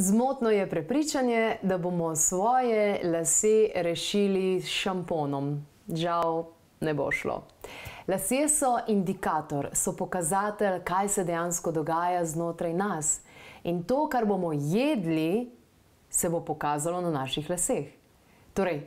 Zmotno je prepričanje, da bomo svoje lase rešili s šamponom. Žal ne bo šlo. Lasje so indikator, so pokazatelj, kaj se dejansko dogaja znotraj nas. In to, kar bomo jedli, se bo pokazalo na naših laseh. Torej,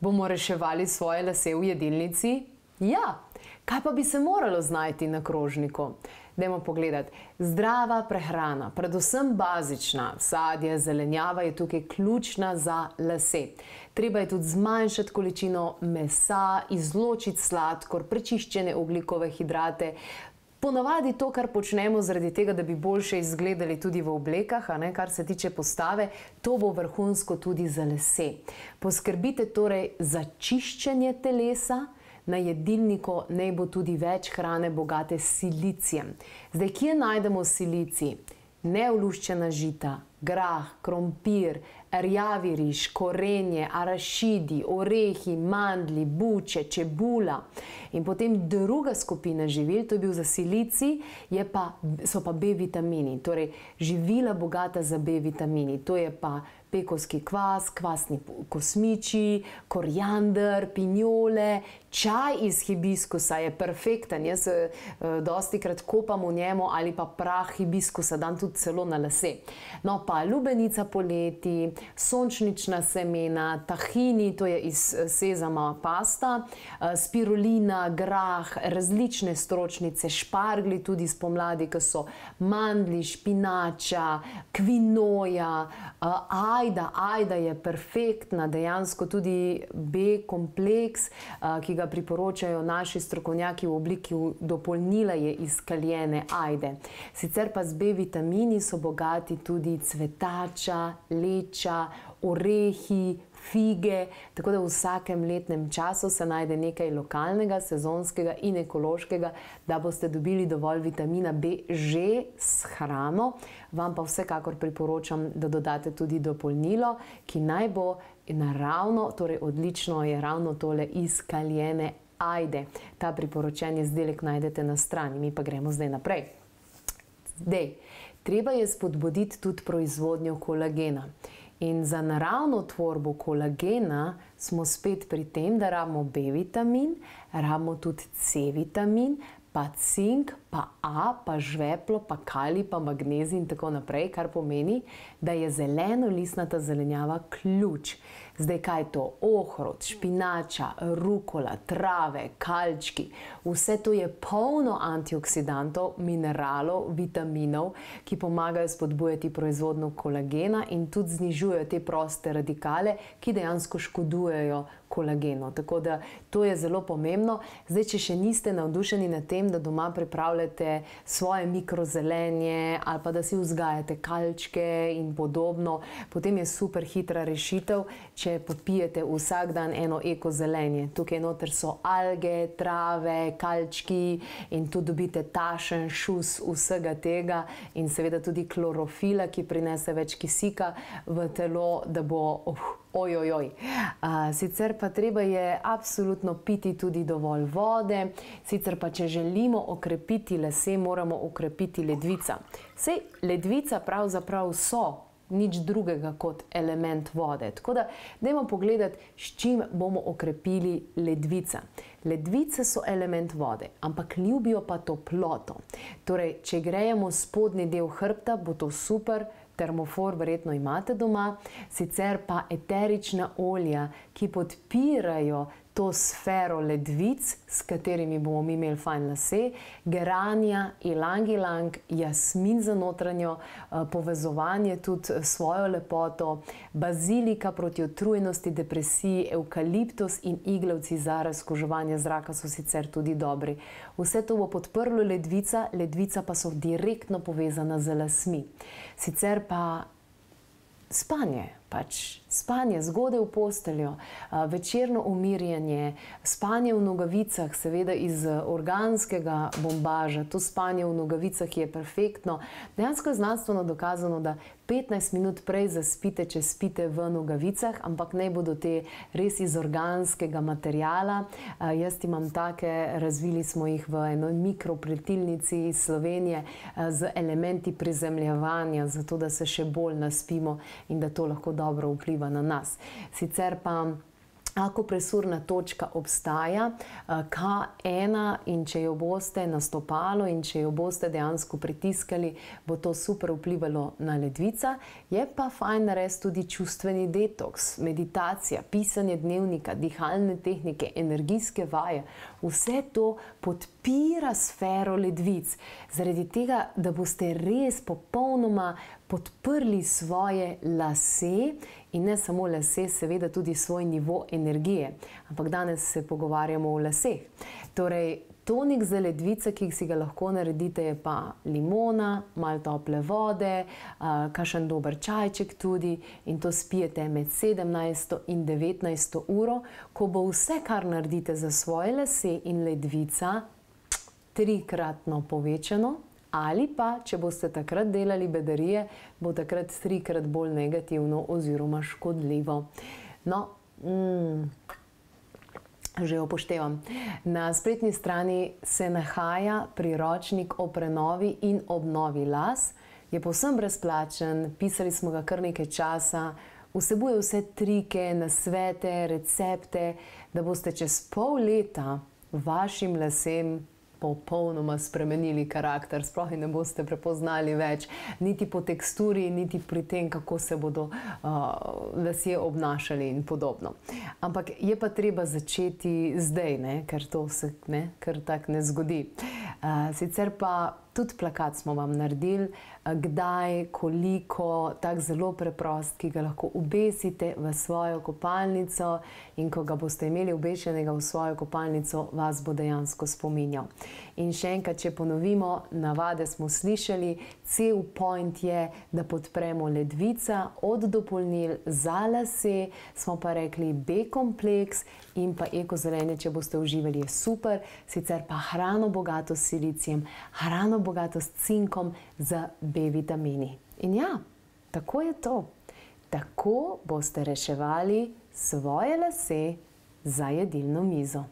bomo reševali svoje lase v jedilnici? Ja, kaj pa bi se moralo znajti na krožniku? Dajmo pogledati. Zdrava prehrana, predvsem bazična, sadje, zelenjava je tukaj ključna za lase. Treba je tudi zmanjšati količino mesa, izločiti sladkor, prečiščene oglikove hidrate. Ponavadi to, kar počnemo zaradi tega, da bi boljše izgledali tudi v oblekah, ne, kar se tiče postave, to bo vrhunsko tudi za lase. Poskrbite torej za čiščenje telesa, na jedilniku naj bo tudi več hrane bogate s silicijem. Zdaj, kje najdemo silicij? Neoluščena žita, grah, krompir, rjavi riž, korenje, arašidi, orehi, mandli, buče, čebula. In potem druga skupina živil, to je bil za silici, pa, so pa B vitamini, torej živila bogata za B vitamini. To je pa pekovski kvas, kvasni kosmiči, koriander, pinjole, čaj iz hibiskusa je perfekten. Jaz uh, dosti krat kopam v njemu ali pa prah hibiskusa, dan tudi celo na lase. No pa lubenica poleti, sončnična semena, tahini, to je iz eh, sezama pasta, uh, spirulina, grah, različne stročnice, špargli tudi spomladi, ki so mandli, špinača, kvinoja, uh, ajda, ajda je perfektna, dejansko tudi B kompleks, ki ga priporočajo naši strokovnjaki v obliki dopolnila je iz kaljene ajde. Sicer pa z B vitamini so bogati tudi cvetača, leča, orehi, fige, tako da v vsakem letnem času se najde nekaj lokalnega, sezonskega in ekološkega, da boste dobili dovolj vitamina B že s hrano. Vam pa vsekakor priporočam, da dodate tudi dopolnilo, ki naj bo naravno, torej odlično je ravno tole iz kaljene ajde. Ta priporočen izdelek najdete na strani, mi pa gremo zdaj naprej. Zdaj, treba je spodbuditi tudi proizvodnjo kolagena. In za naravno tvorbo kolagena smo spet pri tem, da rabimo B vitamin, rabimo tudi C vitamin, pa cink, pa A, pa žveplo, pa kali, pa magnezij in tako naprej, kar pomeni, da je zeleno listnata zelenjava ključ. Zdaj, kaj je to? Ohrod, špinača, rukola, trave, kalčki, vse to je polno antioksidantov, mineralov, vitaminov, ki pomagajo spodbujati proizvodnjo kolagena in tudi znižujejo te proste radikale, ki dejansko škodujejo kolagenu. Tako da to je zelo pomembno. Zdaj, če še niste navdušeni nad tem, da doma pripravljate svoje mikrozelenje ali pa da si vzgajate kalčke in podobno, potem je super hitra rešitev če popijete vsak dan eno eko zelenje. Tukaj noter so alge, trave, kalčki in tu dobite tašen šus vsega tega in seveda tudi klorofila, ki prinese več kisika v telo, da bo uh, ojojoj. Uh, sicer pa treba je absolutno piti tudi dovolj vode, sicer pa če želimo okrepiti lase, moramo okrepiti ledvica. Sej ledvica pravzaprav so nič drugega kot element vode. Tako da, dajmo pogledati, s čim bomo okrepili ledvica. Ledvice so element vode, ampak ljubijo pa toploto. Torej, če grejemo spodnji del hrbta, bo to super. Termofor verjetno imate doma, sicer pa eterična olja, ki podpirajo to sfero ledvic, s katerimi bomo mi imeli fajn lase, geranja, ilang ilang, jasmin za notranjo uh, povezovanje, tudi svojo lepoto, bazilika proti utrujenosti, depresiji, eukaliptus in iglavci za razkožovanje zraka so sicer tudi dobri. Vse to bo podprlo ledvica, ledvica pa so direktno povezana z lasmi. Sicer pa spanje pač spanje, zgodaj v posteljo, večerno umirjanje, spanje v nogavicah, seveda iz organskega bombaža. To spanje v nogavicah je perfektno. Dejansko je znanstveno dokazano, da 15 minut prej zaspite, če spite v nogavicah, ampak ne bodo te res iz organskega materijala. Jaz imam take, razvili smo jih v eno mikropretilnici iz Slovenije z elementi prizemljevanja, zato da se še bolj naspimo in da to lahko dobro vpliva na nas. Sicer pa akupresurna točka obstaja, K1 in če jo boste na stopalo in če jo boste dejansko pritiskali, bo to super vplivalo na ledvica. Je pa fajn narediti tudi čustveni detoks, meditacija, pisanje dnevnika, dihalne tehnike, energijske vaje. Vse to podpira sfero ledvic, zaradi tega, da boste res popolnoma podprli svoje lase in ne samo lase, seveda tudi svoj nivo energije. Ampak danes se pogovarjamo o laseh. Torej, tonik za ledvice, ki si ga lahko naredite, je pa limona, malo tople vode, kakšen dober čajček tudi in to spijete med 17 in 19 uro, ko bo vse, kar naredite za svoje lase in ledvica, trikratno povečano. Ali pa, če boste takrat delali bedarije, bo takrat trikrat bolj negativno oziroma škodljivo. No, mm, že upoštevam. Na spletni strani se nahaja priročnik o prenovi in obnovi las. Je povsem brezplačen, pisali smo ga kar nekaj časa, vsebuje vse trike, nasvete, recepte, da boste čez pol leta vašim lasem popolnoma spremenili karakter, sploh ne boste prepoznali več, niti po teksturi, niti pri tem, kako se bodo lasje uh, obnašali in podobno. Ampak je pa treba začeti zdaj, ne? ker to se ne, kar tako ne zgodi. Uh, sicer pa tudi plakat smo vam naredili, kdaj, koliko, tako zelo preprost, ki ga lahko obesite v svojo kopalnico in ko ga boste imeli obešenega v svojo kopalnico, vas bo dejansko spominjal. In še enkrat, če ponovimo, navade smo slišali, cel point je, da podpremo ledvica od dopolnil za lase, smo pa rekli B-kompleks in pa ekozelenje, če boste uživali, je super, sicer pa hrano bogato s silicijem, hrano bogato s cinkom z B-vitamini. In ja, tako je to. Tako boste reševali svoje lase za jedilno mizo.